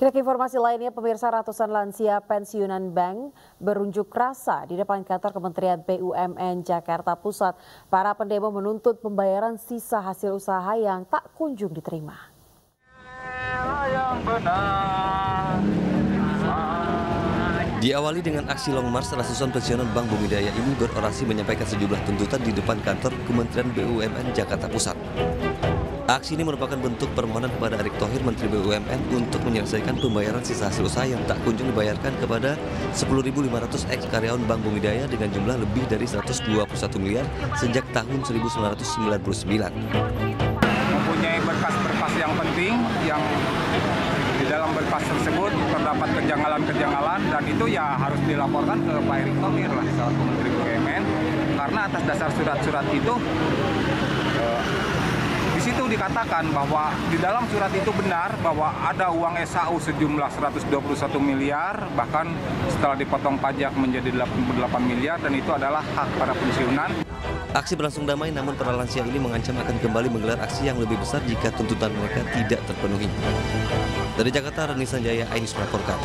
Kita ke informasi lainnya, pemirsa ratusan lansia pensiunan bank berunjuk rasa di depan kantor Kementerian BUMN Jakarta Pusat. Para pendemo menuntut pembayaran sisa hasil usaha yang tak kunjung diterima. Diawali dengan aksi Long March, ratusan pensiunan Bank Bumidaya ini berorasi menyampaikan sejumlah tuntutan di depan kantor Kementerian BUMN Jakarta Pusat. Aksi ini merupakan bentuk permohonan kepada Erick Thohir, Menteri BUMN, untuk menyelesaikan pembayaran sisa hasil usaha yang tak kunjung dibayarkan kepada 10.500 ex karyawan Bank Bumidaya dengan jumlah lebih dari 121 miliar sejak tahun 1999. Mempunyai berkas-berkas yang penting yang di dalam berkas tersebut terdapat kejanggalan-kejanggalan dan itu ya harus dilaporkan ke Pak Erick Thohir lah selaku Menteri BUMN karena atas dasar surat-surat itu dikatakan bahwa di dalam surat itu benar bahwa ada uang SAU sejumlah 121 miliar, bahkan setelah dipotong pajak menjadi 88 miliar dan itu adalah hak para pensiunan. Aksi berlangsung damai namun para lansia ini mengancam akan kembali menggelar aksi yang lebih besar jika tuntutan mereka tidak terpenuhi. Dari Jakarta, Reni Sanjaya, Ainus melaporkan.